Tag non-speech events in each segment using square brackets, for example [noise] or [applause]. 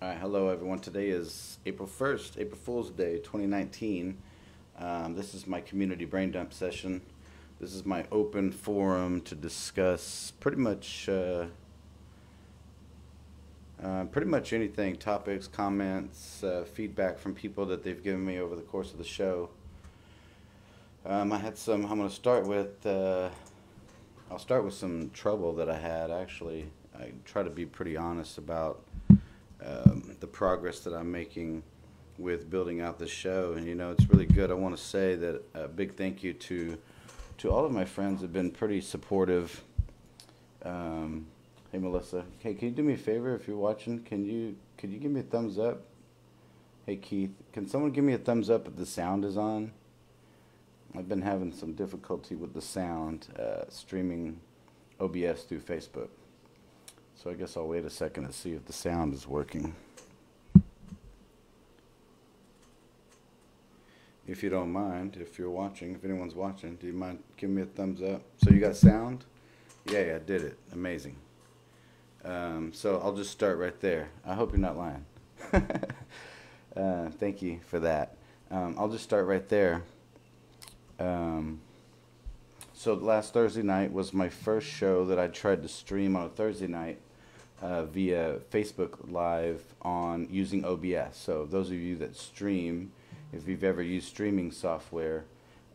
All right, hello everyone. Today is April 1st, April Fool's Day 2019. Um, this is my community brain dump session. This is my open forum to discuss pretty much uh, uh, pretty much anything, topics, comments, uh, feedback from people that they've given me over the course of the show. Um, I had some, I'm going to start with, uh, I'll start with some trouble that I had actually. I try to be pretty honest about um, the progress that I'm making with building out the show. And you know, it's really good. I want to say that a big thank you to to all of my friends have been pretty supportive. Um, hey Melissa, hey, can you do me a favor if you're watching? Can you could you give me a thumbs up? Hey Keith, can someone give me a thumbs up if the sound is on? I've been having some difficulty with the sound uh, streaming OBS through Facebook. So I guess I'll wait a second to see if the sound is working. If you don't mind, if you're watching, if anyone's watching, do you mind giving me a thumbs up? So you got sound? Yeah, yeah, did it. Amazing. Um, so I'll just start right there. I hope you're not lying. [laughs] uh, thank you for that. Um, I'll just start right there. Um, so last Thursday night was my first show that I tried to stream on a Thursday night uh, via Facebook Live on using OBS. So those of you that stream, if you've ever used streaming software,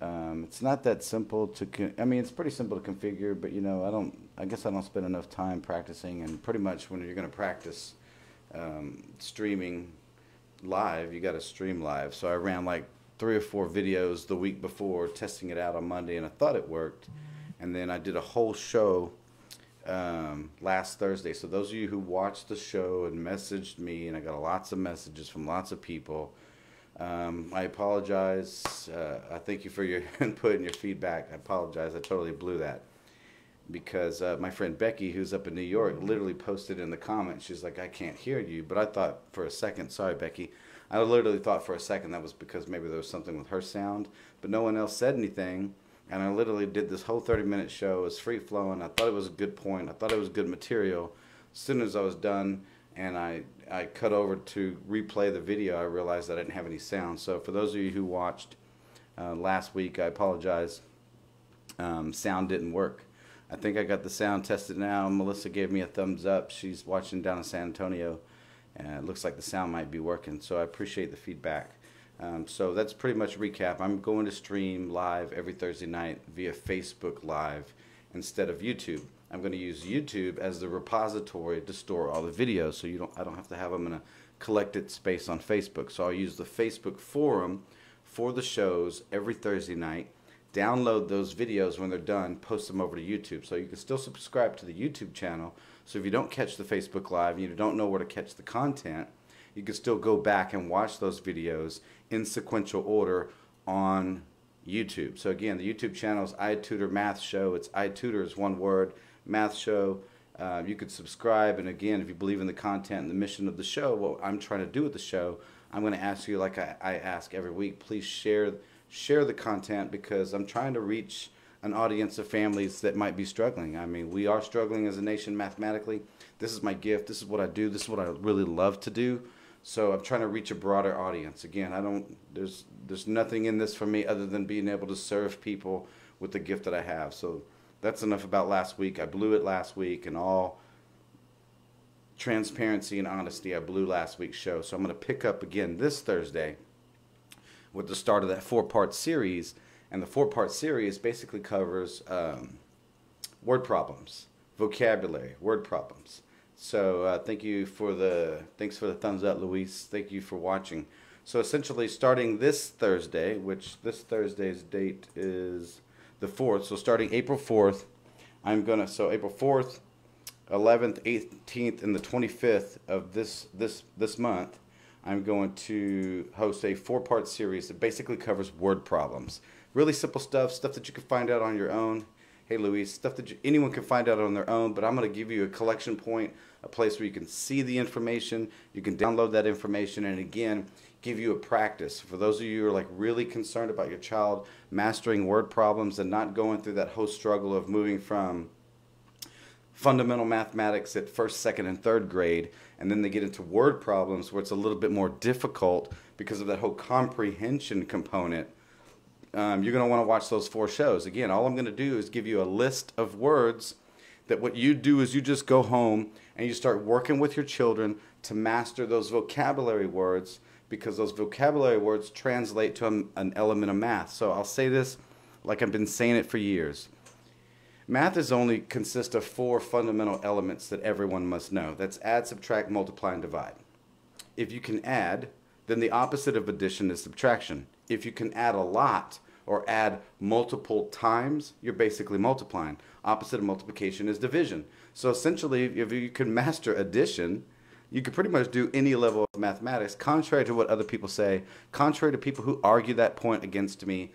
um, it's not that simple to. I mean, it's pretty simple to configure, but you know, I don't. I guess I don't spend enough time practicing, and pretty much when you're going to practice um, streaming live, you got to stream live. So I ran like three or four videos the week before, testing it out on Monday, and I thought it worked. And then I did a whole show um, last Thursday. So those of you who watched the show and messaged me, and I got lots of messages from lots of people. Um, I apologize. Uh, I thank you for your [laughs] input and your feedback. I apologize. I totally blew that because uh, my friend Becky, who's up in New York, literally posted in the comments. She's like, "I can't hear you," but I thought for a second, sorry, Becky. I literally thought for a second that was because maybe there was something with her sound, but no one else said anything and I literally did this whole 30 minute show. It was free flowing. I thought it was a good point. I thought it was good material. As soon as I was done and I, I cut over to replay the video, I realized I didn't have any sound. So for those of you who watched uh, last week, I apologize. Um, sound didn't work. I think I got the sound tested now. Melissa gave me a thumbs up. She's watching down in San Antonio, and it looks like the sound might be working. So I appreciate the feedback. Um, so that's pretty much recap. I'm going to stream live every Thursday night via Facebook Live instead of YouTube. I'm going to use YouTube as the repository to store all the videos, so you don't. I don't have to have them in a collected space on Facebook. So I'll use the Facebook forum for the shows every Thursday night. Download those videos when they're done, post them over to YouTube. So you can still subscribe to the YouTube channel. So if you don't catch the Facebook Live, you don't know where to catch the content you can still go back and watch those videos in sequential order on YouTube. So again, the YouTube channel is iTutor Math Show. It's iTutor is one word, Math Show. Uh, you could subscribe, and again, if you believe in the content and the mission of the show, what I'm trying to do with the show, I'm going to ask you, like I, I ask every week, please share share the content because I'm trying to reach an audience of families that might be struggling. I mean, we are struggling as a nation mathematically. This is my gift. This is what I do. This is what I really love to do. So I'm trying to reach a broader audience. Again, I don't there's there's nothing in this for me other than being able to serve people with the gift that I have. So that's enough about last week. I blew it last week and all transparency and honesty I blew last week's show. So I'm going to pick up again this Thursday with the start of that four-part series and the four-part series basically covers um, word problems, vocabulary, word problems. So uh, thank you for the thanks for the thumbs up, Luis. Thank you for watching. So essentially, starting this Thursday, which this Thursday's date is the fourth. So starting April fourth, I'm gonna so April fourth, eleventh, eighteenth, and the twenty fifth of this this this month. I'm going to host a four part series that basically covers word problems. Really simple stuff, stuff that you can find out on your own hey Luis, stuff that you, anyone can find out on their own, but I'm going to give you a collection point, a place where you can see the information, you can download that information, and again, give you a practice. For those of you who are like really concerned about your child mastering word problems and not going through that whole struggle of moving from fundamental mathematics at first, second, and third grade, and then they get into word problems where it's a little bit more difficult because of that whole comprehension component. Um, you're going to want to watch those four shows. Again, all I'm going to do is give you a list of words that what you do is you just go home and you start working with your children to master those vocabulary words because those vocabulary words translate to a, an element of math. So I'll say this like I've been saying it for years. Math is only consists of four fundamental elements that everyone must know. That's add, subtract, multiply, and divide. If you can add, then the opposite of addition is subtraction. If you can add a lot or add multiple times, you're basically multiplying. Opposite of multiplication is division. So essentially, if you can master addition, you can pretty much do any level of mathematics, contrary to what other people say, contrary to people who argue that point against me.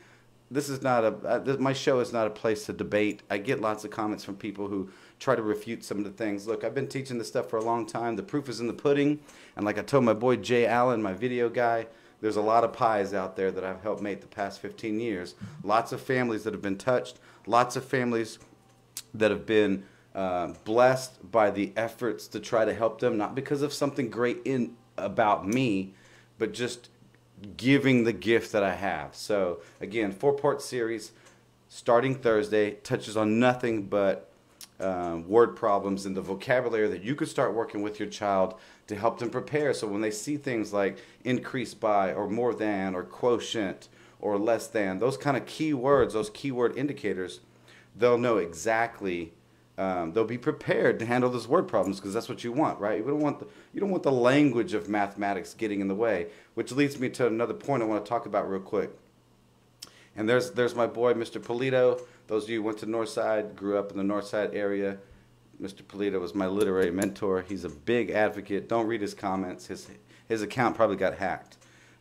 This is not a, uh, this, my show is not a place to debate. I get lots of comments from people who try to refute some of the things. Look, I've been teaching this stuff for a long time. The proof is in the pudding. And like I told my boy Jay Allen, my video guy, there's a lot of pies out there that I've helped make the past 15 years. Lots of families that have been touched, lots of families that have been uh, blessed by the efforts to try to help them, not because of something great in about me, but just giving the gift that I have. So again, four part series starting Thursday touches on nothing but uh, word problems and the vocabulary that you could start working with your child to help them prepare. So when they see things like increase by or more than or quotient or less than, those kind of key words, those keyword indicators, they'll know exactly um, they'll be prepared to handle those word problems because that's what you want, right? You don't want the, you don't want the language of mathematics getting in the way, which leads me to another point I want to talk about real quick. And there's there's my boy, Mr. Polito. Those of you who went to Northside, grew up in the Northside area. Mr. Polito was my literary mentor. He's a big advocate. Don't read his comments. His his account probably got hacked.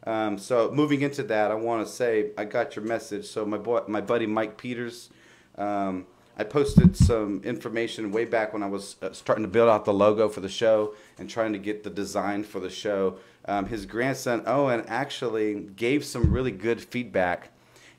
Um, so moving into that, I want to say I got your message. So my boy, my buddy Mike Peters. Um, I posted some information way back when I was uh, starting to build out the logo for the show and trying to get the design for the show. Um, his grandson Owen actually gave some really good feedback.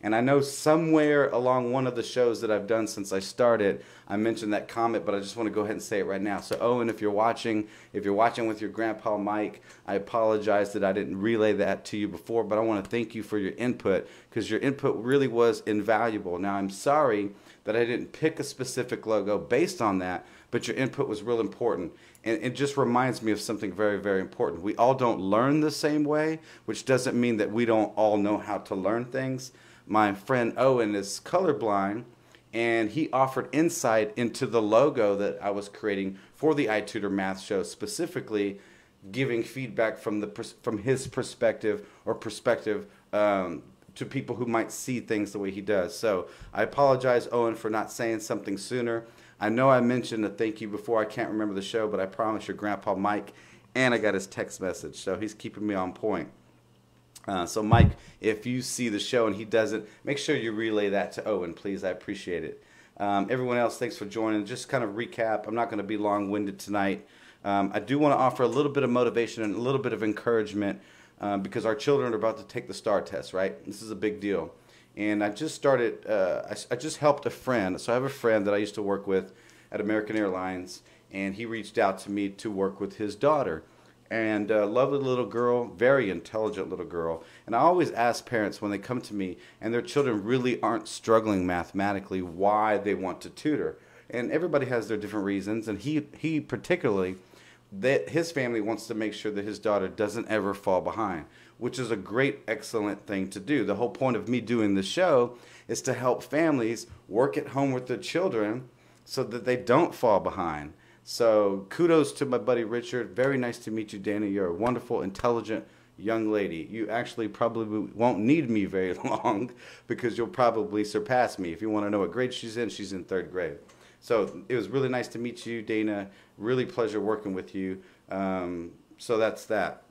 And I know somewhere along one of the shows that I've done since I started, I mentioned that comment, but I just want to go ahead and say it right now. So, Owen, if you're watching, if you're watching with your grandpa Mike, I apologize that I didn't relay that to you before, but I want to thank you for your input because your input really was invaluable. Now, I'm sorry that I didn't pick a specific logo based on that, but your input was real important. And it just reminds me of something very, very important. We all don't learn the same way, which doesn't mean that we don't all know how to learn things. My friend Owen is colorblind, and he offered insight into the logo that I was creating for the iTutor Math Show, specifically giving feedback from the from his perspective or perspective um, to people who might see things the way he does. So I apologize, Owen, for not saying something sooner. I know I mentioned a thank you before. I can't remember the show, but I promise your grandpa Mike, and I got his text message, so he's keeping me on point. Uh, so Mike, if you see the show and he doesn't, make sure you relay that to Owen, please. I appreciate it. Um, everyone else, thanks for joining. Just kind of recap. I'm not going to be long-winded tonight. Um, I do want to offer a little bit of motivation and a little bit of encouragement um, because our children are about to take the STAAR test, right? This is a big deal. And I just started, uh, I, I, just helped a friend. So I have a friend that I used to work with at American Airlines, and he reached out to me to work with his daughter. And uh, lovely little girl, very intelligent little girl. And I always ask parents when they come to me and their children really aren't struggling mathematically why they want to tutor. And everybody has their different reasons. And he, he particularly that his family wants to make sure that his daughter doesn't ever fall behind, which is a great, excellent thing to do. The whole point of me doing the show is to help families work at home with their children so that they don't fall behind. So kudos to my buddy Richard. Very nice to meet you, Dana. You're a wonderful, intelligent young lady. You actually probably won't need me very [laughs] long because you'll probably surpass me. If you want to know what grade she's in, she's in third grade. So it was really nice to meet you, Dana. Really pleasure working with you. Um, so that's that.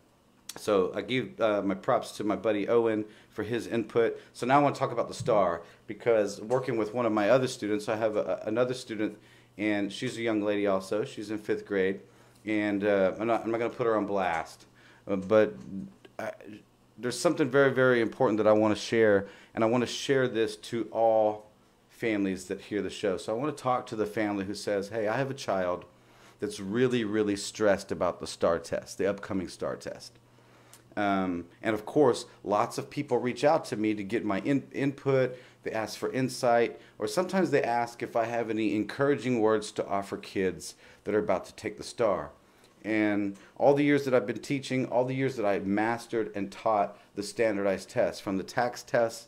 So I give uh, my props to my buddy Owen for his input. So now I want to talk about the STAAR because working with one of my other students, I have a, another student, and she's a young lady also. She's in fifth grade, and uh, I'm not, I'm not going to put her on blast, uh, but I, there's something very very important that I want to share, and I want to share this to all families that hear the show. So I want to talk to the family who says, Hey, I have a child that's really, really stressed about the STAAR test, the upcoming STAAR test. Um, and of course, lots of people reach out to me to get my in, input. They ask for insight, or sometimes they ask if I have any encouraging words to offer kids that are about to take the STAAR. And all the years that I've been teaching, all the years that I've mastered and taught the standardized tests, from the TAKS tests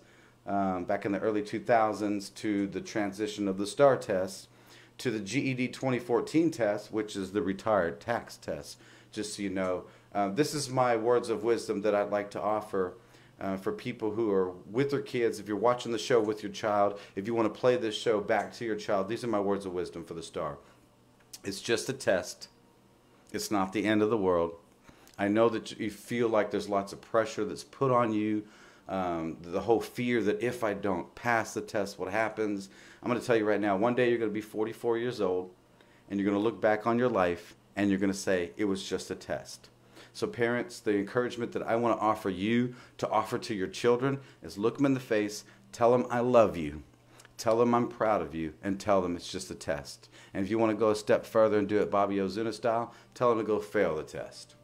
um, back in the early 2000s to the transition of the STAAR test to the GED 2014 test, which is the retired TAKS test, just so you know. Uh, this is my words of wisdom that I'd like to offer uh, for people who are with their kids. If you're watching the show with your child, if you want to play this show back to your child, these are my words of wisdom for the STAAR. It's just a test, it's not the end of the world. I know that you feel like there's lots of pressure that's put on you. Um, the whole fear that if I don't pass the test, what happens? I'm going to tell you right now one day you're going to be 44 years old and you're going to look back on your life and you're going to say, it was just a test. So, parents, the encouragement that I want to offer you to offer to your children is look them in the face, tell them I love you, tell them I'm proud of you, and tell them it's just a test. And if you want to go a step further and do it Bobby Ozuna style, tell them to go fail the test.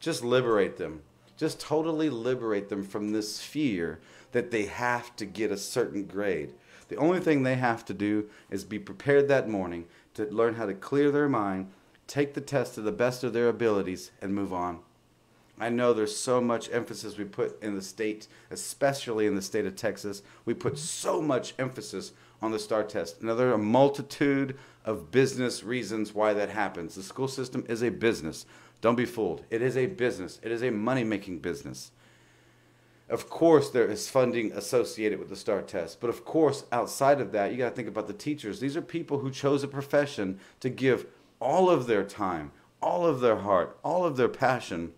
Just liberate them. Just totally liberate them from this fear that they have to get a certain grade. The only thing they have to do is be prepared that morning to learn how to clear their mind take the test to the best of their abilities, and move on. I know there's so much emphasis we put in the state, especially in the state of Texas. We put so much emphasis on the STAAR test. Now, there are a multitude of business reasons why that happens. The school system is a business. Don't be fooled. It is a business, it is a money making business. Of course, there is funding associated with the STAAR test, but of course, outside of that, you got to think about the teachers. These are people who chose a profession to give all of their time, all of their heart, all of their passion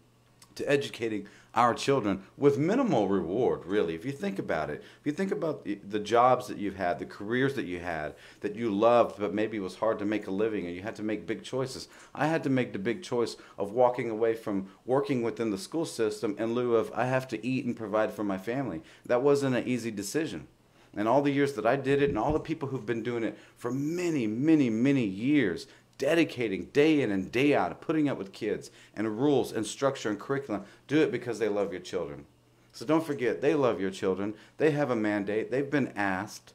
to educating our children with minimal reward, really. If you think about it, if you think about the jobs that you've had, the careers that you had, that you loved, but maybe it was hard to make a living and you had to make big choices. I had to make the big choice of walking away from working within the school system in lieu of I have to eat and provide for my family. That wasn't an easy decision. And all the years that I did it, and all the people who've been doing it for many, many, many years, dedicating day in and day out, putting up with kids and rules and structure and curriculum. Do it because they love your children. So don't forget, they love your children. They have a mandate. They've been asked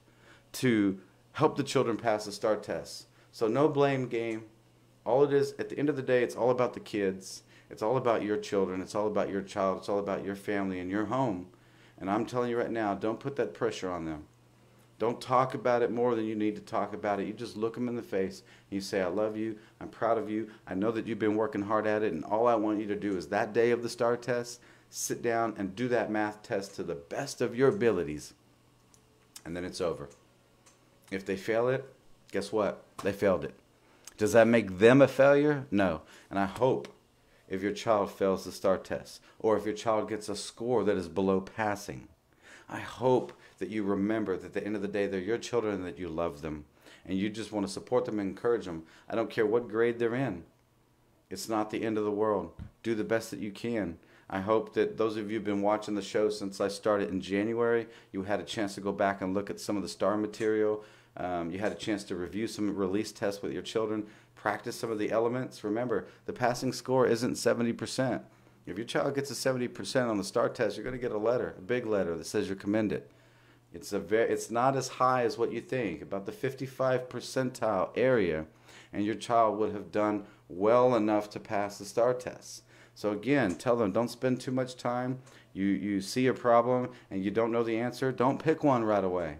to help the children pass the STAAR tests. So no blame game. All it is, at the end of the day, it's all about the kids. It's all about your children. It's all about your child. It's all about your family and your home. And I'm telling you right now, don't put that pressure on them. Don't talk about it more than you need to talk about it. You just look them in the face and you say, I love you. I'm proud of you. I know that you've been working hard at it. And all I want you to do is that day of the STAAR test, sit down and do that math test to the best of your abilities. And then it's over. If they fail it, guess what? They failed it. Does that make them a failure? No. And I hope if your child fails the STAAR test or if your child gets a score that is below passing, I hope that you remember that at the end of the day, they're your children and that you love them. And you just want to support them and encourage them. I don't care what grade they're in. It's not the end of the world. Do the best that you can. I hope that those of you who've been watching the show since I started in January, you had a chance to go back and look at some of the STAAR material. Um, you had a chance to review some release tests with your children, practice some of the elements. Remember, the passing score isn't 70%. If your child gets a 70% on the STAAR test, you're going to get a letter, a big letter that says you're commended. It's a very, it's not as high as what you think, about the 55 percentile area, and your child would have done well enough to pass the STAAR test. So again, tell them don't spend too much time. You you see a problem and you don't know the answer, don't pick one right away.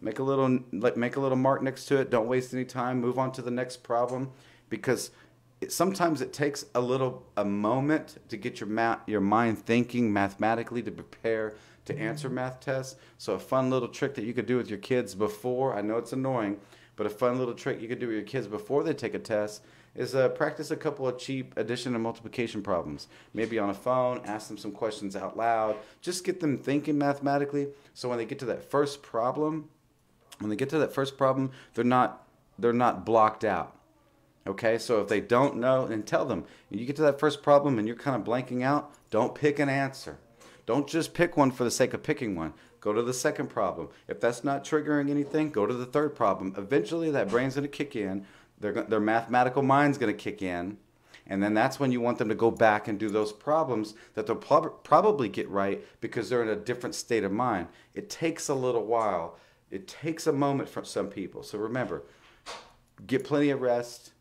Make a little make a little mark next to it. Don't waste any time. Move on to the next problem because it, sometimes it takes a little a moment to get your ma- your mind thinking mathematically to prepare to answer math tests. So a fun little trick that you could do with your kids before, I know it's annoying, but a fun little trick you could do with your kids before they take a test is uh, practice a couple of cheap addition and multiplication problems. Maybe on a phone, ask them some questions out loud. Just get them thinking mathematically. So when they get to that first problem, when they get to that first problem, they're not they're not blocked out. Okay, so if they don't know, then tell them. You get to that first problem and you're kind of blanking out, don't pick an answer. Don't just pick one for the sake of picking one. Go to the second problem. If that's not triggering anything, go to the third problem. Eventually, that brain's going to kick in. Their, their mathematical mind's going to kick in. And then that's when you want them to go back and do those problems that they'll prob- probably get right because they're in a different state of mind. It takes a little while. It takes a moment for some people. So remember, get plenty of rest.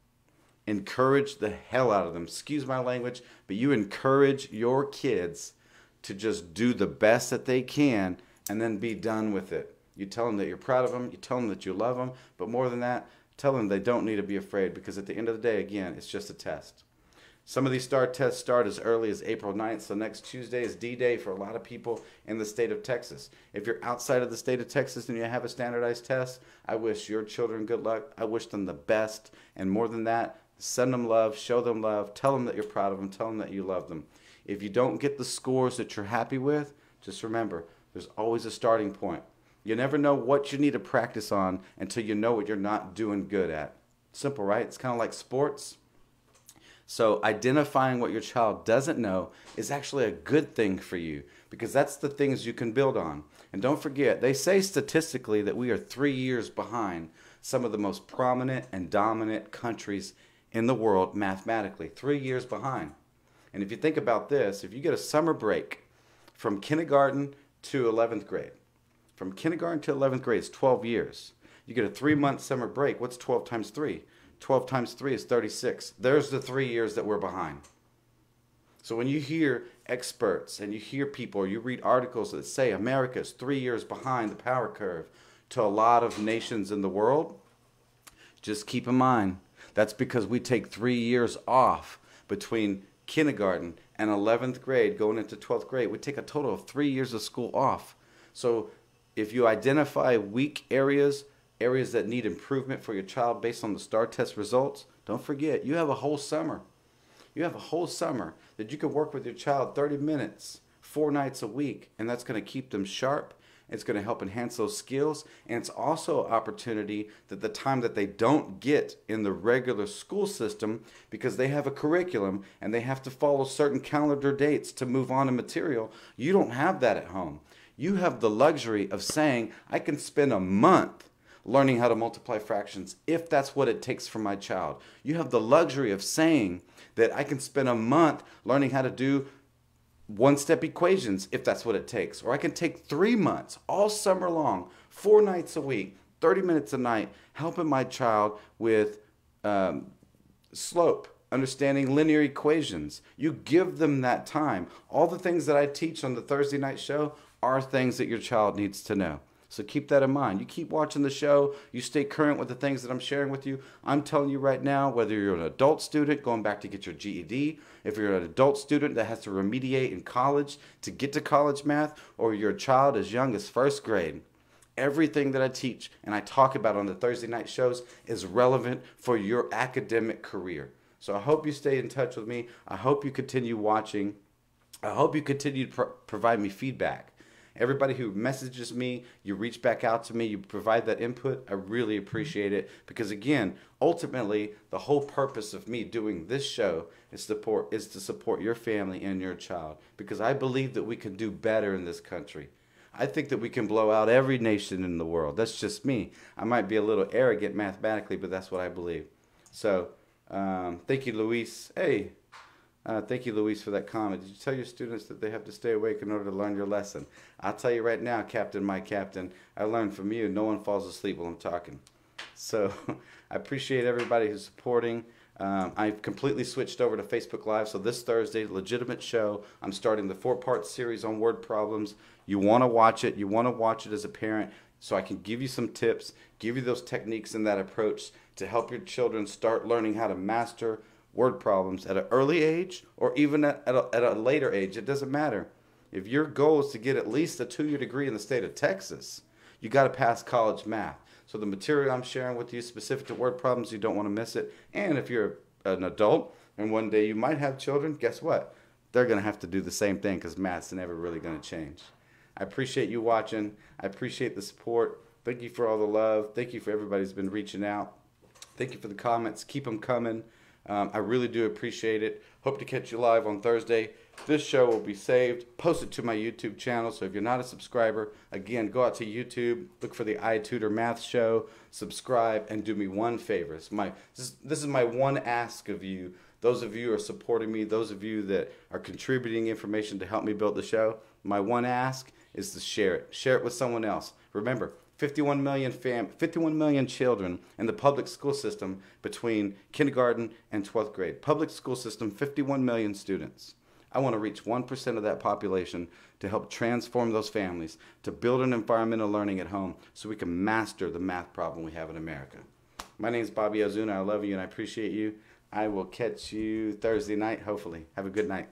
Encourage the hell out of them. Excuse my language, but you encourage your kids to just do the best that they can and then be done with it. You tell them that you're proud of them, you tell them that you love them, but more than that, tell them they don't need to be afraid because at the end of the day, again, it's just a test. Some of these STAAR tests start as early as April 9th, so next Tuesday is D Day for a lot of people in the state of Texas. If you're outside of the state of Texas and you have a standardized test, I wish your children good luck. I wish them the best. And more than that, send them love, show them love, tell them that you're proud of them, tell them that you love them. If you don't get the scores that you're happy with, just remember there's always a starting point. You never know what you need to practice on until you know what you're not doing good at. Simple, right? It's kind of like sports so identifying what your child doesn't know is actually a good thing for you because that's the things you can build on. And don't forget, they say statistically that we are three years behind some of the most prominent and dominant countries in the world mathematically. Three years behind. And if you think about this, if you get a summer break from kindergarten to 11th grade, from kindergarten to 11th grade is 12 years. You get a three month summer break. What's 12 times 3? 12 times 3 is 36. There's the three years that we're behind. So when you hear experts and you hear people or you read articles that say America is three years behind the power curve to a lot of nations in the world, just keep in mind that's because we take three years off between kindergarten and 11th grade going into 12th grade. would take a total of three years of school off. So if you identify weak areas, areas that need improvement for your child based on the STAAR test results, don't forget, you have a whole summer. You have a whole summer that you can work with your child 30 minutes, four nights a week, and that's going to keep them sharp. It's going to help enhance those skills. And it's also an opportunity that the time that they don't get in the regular school system because they have a curriculum and they have to follow certain calendar dates to move on in material, you don't have that at home. You have the luxury of saying, I can spend a month learning how to multiply fractions if that's what it takes for my child. You have the luxury of saying that I can spend a month learning how to do one step equations if that's what it takes. Or I can take three months all summer long, four nights a week, 30 minutes a night, helping my child with um, slope, understanding linear equations. You give them that time. All the things that I teach on the Thursday night show are things that your child needs to know. So keep that in mind. You keep watching the show, you stay current with the things that I'm sharing with you. I'm telling you right now, whether you're an adult student going back to get your GED, if you're an adult student that has to remediate in college to get to college math, or you're a child as young as first grade, everything that I teach and I talk about on the Thursday night shows is relevant for your academic career. So I hope you stay in touch with me. I hope you continue watching. I hope you continue to pro- provide me feedback. Everybody who messages me, you reach back out to me, you provide that input. I really appreciate it because again, ultimately, the whole purpose of me doing this show is support is to support your family and your child because I believe that we can do better in this country. I think that we can blow out every nation in the world. That's just me. I might be a little arrogant mathematically, but that's what I believe. So, um, thank you, Luis. Hey, uh, thank you, Luis, for that comment. Did you tell your students that they have to stay awake in order to learn your lesson? I'll tell you right now, Captain, my captain, I learned from you. No one falls asleep while I'm talking. So [laughs] I appreciate everybody who's supporting. Um, I've completely switched over to Facebook Live. So this Thursday, legitimate show. I'm starting the four-part series on word problems. You want to watch it. You want to watch it as a parent so I can give you some tips, give you those techniques and that approach to help your children start learning how to master word problems at an early age or even at, a, at a later age. It doesn't matter. If your goal is to get at least a two year degree in the state of Texas, you got to pass college math. So the material I'm sharing with you specific to word problems, you don't want to miss it. And if you're an adult and one day you might have children, guess what? They're going to have to do the same thing because math's never really going to change. I appreciate you watching. I appreciate the support. Thank you for all the love. Thank you for everybody who's been reaching out. Thank you for the comments. Keep them coming. Um, I really do appreciate it. Hope to catch you live on Thursday. This show will be saved, posted to my YouTube channel. So if you're not a subscriber, again, go out to YouTube, look for the iTutor Math Show, subscribe, and do me one favor. It's my this is, this is my one ask of you. Those of you who are supporting me, those of you that are contributing information to help me build the show, my one ask is to share it. Share it with someone else. Remember, 51 million fam 51 million children in the public school system between kindergarten and 12th grade. Public school system, 51 million students. I want to reach 1% of that population to help transform those families, to build an environment of learning at home so we can master the math problem we have in America. My name is Bobby Ozuna. I love you and I appreciate you. I will catch you Thursday night, hopefully. Have a good night.